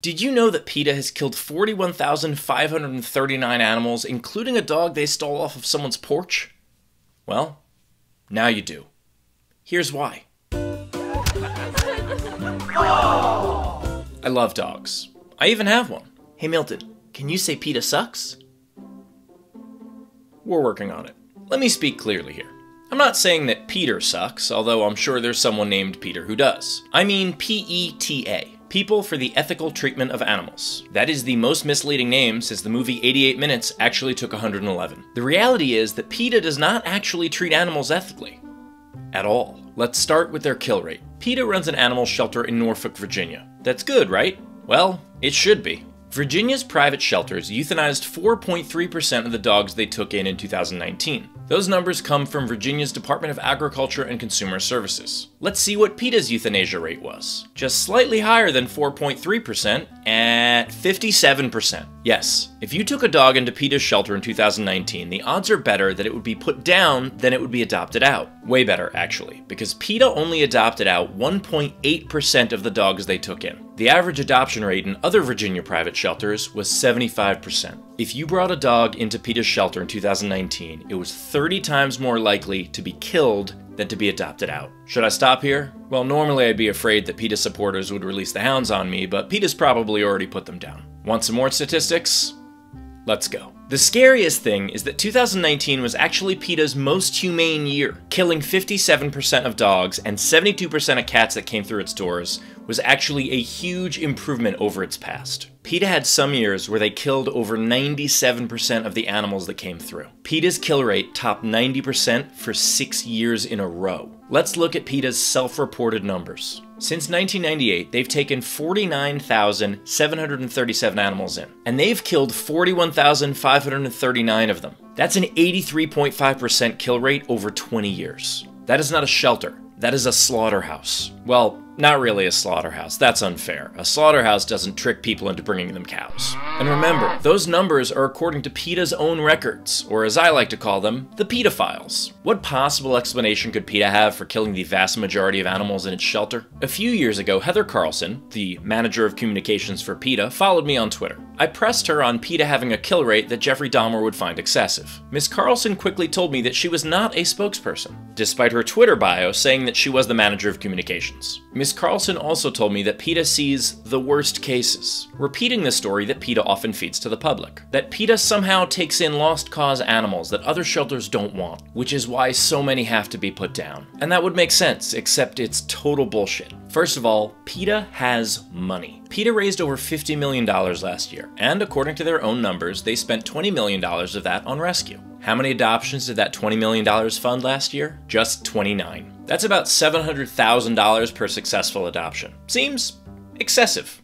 Did you know that PETA has killed 41,539 animals, including a dog they stole off of someone's porch? Well, now you do. Here's why. I love dogs. I even have one. Hey Milton, can you say PETA sucks? We're working on it. Let me speak clearly here. I'm not saying that Peter sucks, although I'm sure there's someone named Peter who does. I mean P E T A. People for the Ethical Treatment of Animals. That is the most misleading name since the movie 88 Minutes actually took 111. The reality is that PETA does not actually treat animals ethically. At all. Let's start with their kill rate. PETA runs an animal shelter in Norfolk, Virginia. That's good, right? Well, it should be. Virginia's private shelters euthanized 4.3% of the dogs they took in in 2019. Those numbers come from Virginia's Department of Agriculture and Consumer Services. Let's see what PETA's euthanasia rate was. Just slightly higher than 4.3% at 57%. Yes, if you took a dog into PETA's shelter in 2019, the odds are better that it would be put down than it would be adopted out. Way better, actually, because PETA only adopted out 1.8% of the dogs they took in. The average adoption rate in other Virginia private shelters was 75%. If you brought a dog into PETA's shelter in 2019, it was 30 times more likely to be killed than to be adopted out. Should I stop here? Well, normally I'd be afraid that PETA supporters would release the hounds on me, but PETA's probably already put them down. Want some more statistics? Let's go. The scariest thing is that 2019 was actually PETA's most humane year, killing 57% of dogs and 72% of cats that came through its doors was actually a huge improvement over its past. PETA had some years where they killed over 97% of the animals that came through. PETA's kill rate topped 90% for six years in a row. Let's look at PETA's self reported numbers. Since 1998, they've taken 49,737 animals in, and they've killed 41,539 of them. That's an 83.5% kill rate over 20 years. That is not a shelter, that is a slaughterhouse. Well, not really a slaughterhouse. That's unfair. A slaughterhouse doesn't trick people into bringing them cows. And remember, those numbers are according to PETA's own records, or as I like to call them, the PETA files. What possible explanation could PETA have for killing the vast majority of animals in its shelter? A few years ago, Heather Carlson, the manager of communications for PETA, followed me on Twitter. I pressed her on PETA having a kill rate that Jeffrey Dahmer would find excessive. Ms. Carlson quickly told me that she was not a spokesperson, despite her Twitter bio saying that she was the manager of communications. Ms. Carlson also told me that PETA sees the worst cases, repeating the story that PETA often feeds to the public. That PETA somehow takes in lost cause animals that other shelters don't want, which is why so many have to be put down. And that would make sense, except it's total bullshit. First of all, PETA has money. PETA raised over $50 million last year, and according to their own numbers, they spent $20 million of that on rescue. How many adoptions did that $20 million fund last year? Just 29. That's about $700,000 per successful adoption. Seems excessive.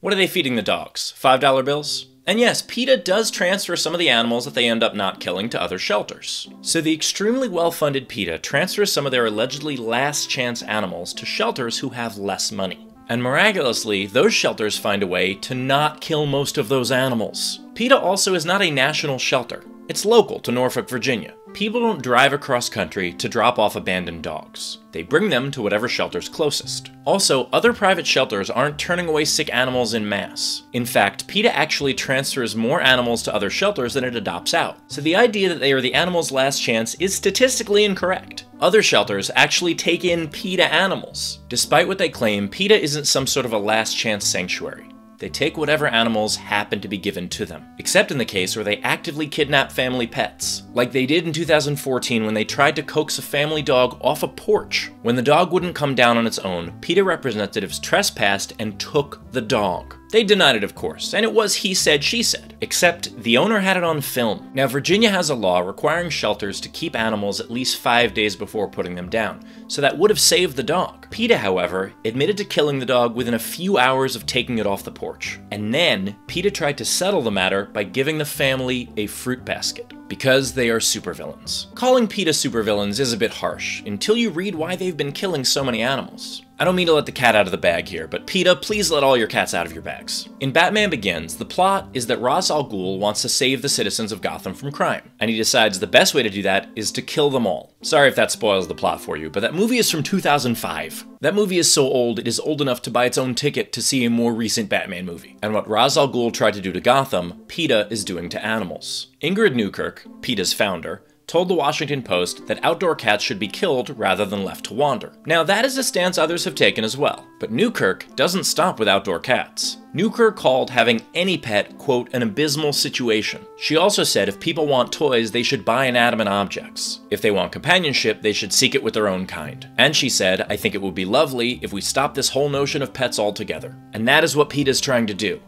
What are they feeding the dogs? $5 bills? And yes, PETA does transfer some of the animals that they end up not killing to other shelters. So the extremely well-funded PETA transfers some of their allegedly last chance animals to shelters who have less money. And miraculously, those shelters find a way to not kill most of those animals. PETA also is not a national shelter. It's local to Norfolk, Virginia. People don't drive across country to drop off abandoned dogs. They bring them to whatever shelter's closest. Also, other private shelters aren't turning away sick animals in mass. In fact, PETA actually transfers more animals to other shelters than it adopts out. So the idea that they are the animal's last chance is statistically incorrect. Other shelters actually take in PETA animals. Despite what they claim, PETA isn't some sort of a last chance sanctuary. They take whatever animals happen to be given to them, except in the case where they actively kidnap family pets, like they did in 2014 when they tried to coax a family dog off a porch. When the dog wouldn't come down on its own, PETA representatives trespassed and took the dog. They denied it, of course, and it was he said, she said, except the owner had it on film. Now, Virginia has a law requiring shelters to keep animals at least five days before putting them down, so that would have saved the dog. PETA, however, admitted to killing the dog within a few hours of taking it off the porch. And then, PETA tried to settle the matter by giving the family a fruit basket. Because they are supervillains. Calling PETA supervillains is a bit harsh, until you read why they've been killing so many animals. I don't mean to let the cat out of the bag here, but PETA, please let all your cats out of your bags. In Batman Begins, the plot is that Ra's al Ghul wants to save the citizens of Gotham from crime, and he decides the best way to do that is to kill them all. Sorry if that spoils the plot for you, but that movie is from 2005. That movie is so old, it is old enough to buy its own ticket to see a more recent Batman movie. And what Ra's al Ghul tried to do to Gotham, PETA is doing to animals. Ingrid Newkirk, PETA's founder, told the Washington Post that outdoor cats should be killed rather than left to wander. Now, that is a stance others have taken as well, but Newkirk doesn't stop with outdoor cats. Newkirk called having any pet, quote, an abysmal situation. She also said if people want toys, they should buy inanimate objects. If they want companionship, they should seek it with their own kind. And she said, I think it would be lovely if we stop this whole notion of pets altogether. And that is what PETA's trying to do.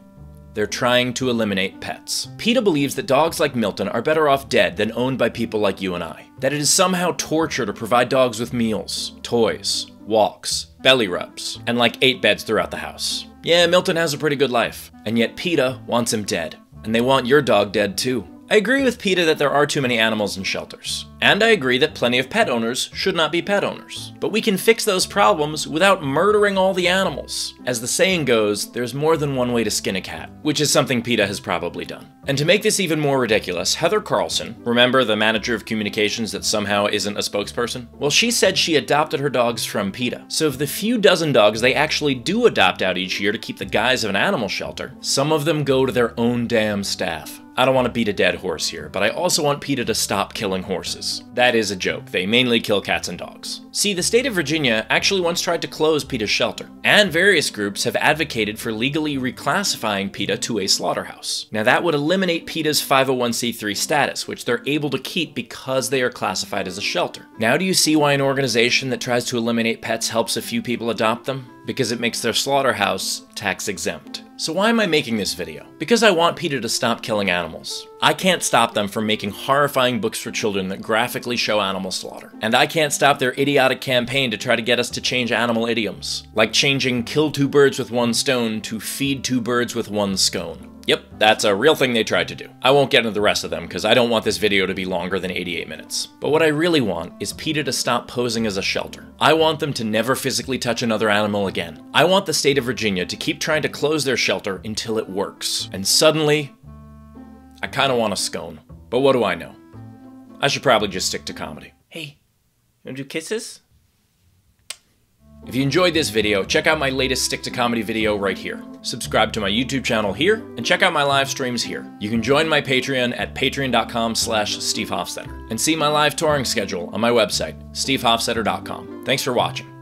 They're trying to eliminate pets. PETA believes that dogs like Milton are better off dead than owned by people like you and I. That it is somehow torture to provide dogs with meals, toys, walks, belly rubs, and like eight beds throughout the house. Yeah, Milton has a pretty good life, and yet PETA wants him dead. And they want your dog dead too. I agree with PETA that there are too many animals in shelters. And I agree that plenty of pet owners should not be pet owners. But we can fix those problems without murdering all the animals. As the saying goes, there's more than one way to skin a cat, which is something PETA has probably done. And to make this even more ridiculous, Heather Carlson, remember the manager of communications that somehow isn't a spokesperson? Well, she said she adopted her dogs from PETA. So of the few dozen dogs they actually do adopt out each year to keep the guise of an animal shelter, some of them go to their own damn staff. I don't want to beat a dead horse here, but I also want PETA to stop killing horses. That is a joke, they mainly kill cats and dogs. See, the state of Virginia actually once tried to close PETA's shelter, and various groups have advocated for legally reclassifying PETA to a slaughterhouse. Now that would eliminate PETA's 501c3 status, which they're able to keep because they are classified as a shelter. Now do you see why an organization that tries to eliminate pets helps a few people adopt them? Because it makes their slaughterhouse tax exempt. So why am I making this video? Because I want PETA to stop killing animals. I can't stop them from making horrifying books for children that graphically show animal slaughter. And I can't stop their idiotic campaign to try to get us to change animal idioms, like changing kill two birds with one stone to feed two birds with one scone. Yep, that's a real thing they tried to do. I won't get into the rest of them because I don't want this video to be longer than 88 minutes. But what I really want is PETA to stop posing as a shelter. I want them to never physically touch another animal again. I want the state of Virginia to keep trying to close their shelter until it works. And suddenly, I kinda want a scone. But what do I know? I should probably just stick to comedy. Hey, you wanna do kisses? If you enjoyed this video, check out my latest Stick to Comedy video right here. Subscribe to my YouTube channel here, and check out my live streams here. You can join my Patreon at patreon.com slash stevehofstetter, and see my live touring schedule on my website, stevehofstetter.com. Thanks for watching.